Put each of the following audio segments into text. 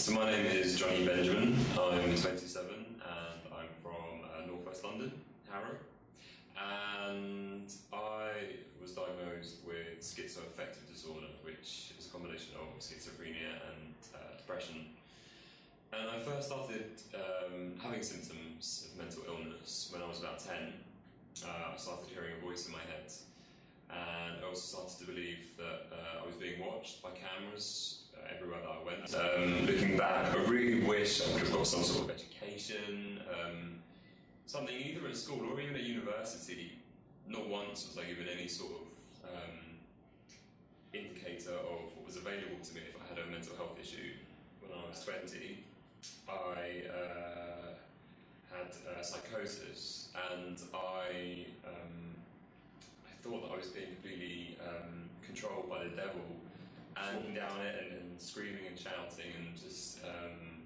so my name is Jonny Benjamin. I'm 27 and I'm from uh, northwest London, Harrow. And I was diagnosed with schizoaffective disorder, which is a combination of schizophrenia and uh, depression. And I first started um, having symptoms of mental illness when I was about 10. Uh, I started hearing a voice in my head, and I also started to believe that uh, I was being watched by cameras uh, everywhere that I went. Um, back, I really wish I would have got some sort of education, um, something either at school or even at university. Not once was I given any sort of um, indicator of what was available to me if I had a mental health issue. When I was 20, I uh, had uh, psychosis and I, um, I thought that I was being completely um, controlled by the devil and down it and, and screaming and shouting and just um,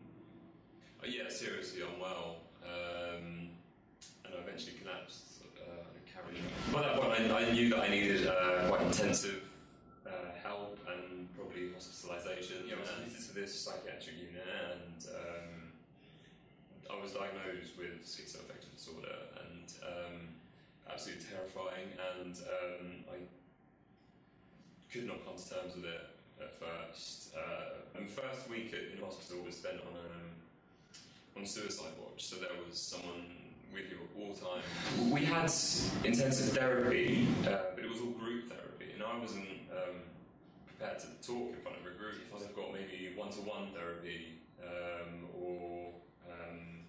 uh, yeah seriously unwell um, and I eventually collapsed uh, carried by that point I, I knew that I needed uh, quite intensive uh, help and probably hospitalisation I was to this psychiatric unit and um, I was diagnosed with schizoaffective disorder and um, absolutely terrifying and um, I could not come to terms with it at first. Uh, and first week in hospital was spent on um, on suicide watch, so there was someone with you at all times. We had intensive therapy, uh, but it was all group therapy, and I wasn't um, prepared to talk in front of a group. If I'd got maybe one-to-one therapy, um, or um,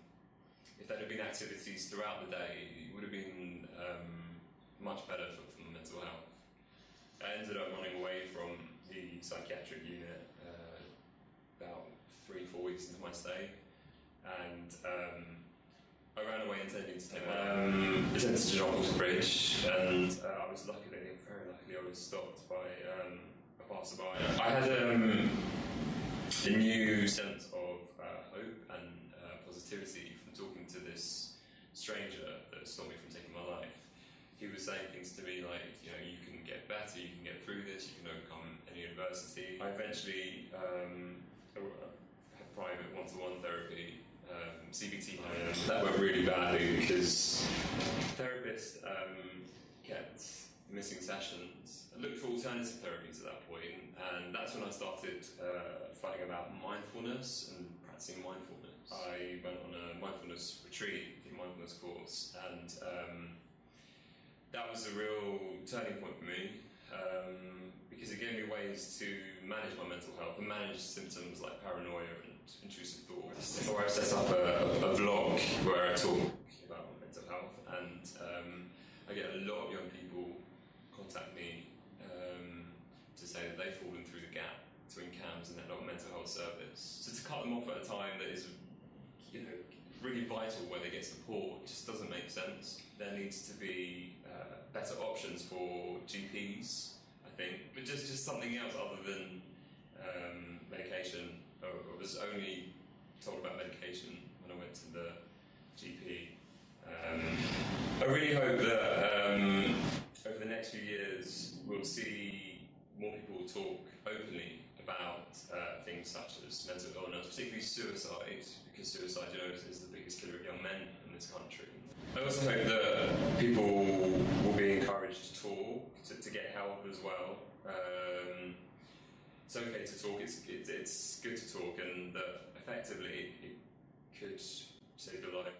if there had been activities throughout the day, it would have been um, much better for, for mental health. I ended up running away from the psychiatric unit three, four weeks into my stay, and um, I ran away intending to take my um, to jump off the bridge, and uh, I was luckily, very luckily, I was stopped by um, a passerby. I had um, a new sense of uh, hope and uh, positivity from talking to this stranger that stopped me from taking my life. He was saying things to me like, you know, you can get better, you can get through this, you can overcome any adversity. I eventually um, private one-to-one therapy, um, CBT. That went really badly because therapist um, kept missing sessions. I looked for alternative therapies at that point, and that's when I started uh, finding about mindfulness and practicing mindfulness. I went on a mindfulness retreat, a mindfulness course, and um, that was a real turning point for me um, because it gave me ways to manage my mental health and manage symptoms like paranoia and intrusive thoughts. Before I set up a, a, vlog where I talk about mental health, and um, I get a lot of young people contact me um, to say that they've fallen through the gap between CAMHS and their local mental health service. So to cut them off at a time that is, you know, really vital where they get support just doesn't make sense. There needs to be uh, better options for GPs, I think, but just, just something else other than um, medication. I, was only told about medication when I went to the GP. Um, I really hope that um, over the next few years we'll see more people talk openly about uh, things such as mental illness, particularly suicide, because suicide, you know, is the biggest killer of young men in this country. I also hope that people will be encouraged to talk, to, to get help as well. Um, it's okay to talk. It's it's, good to talk, and that effectively it could save your life.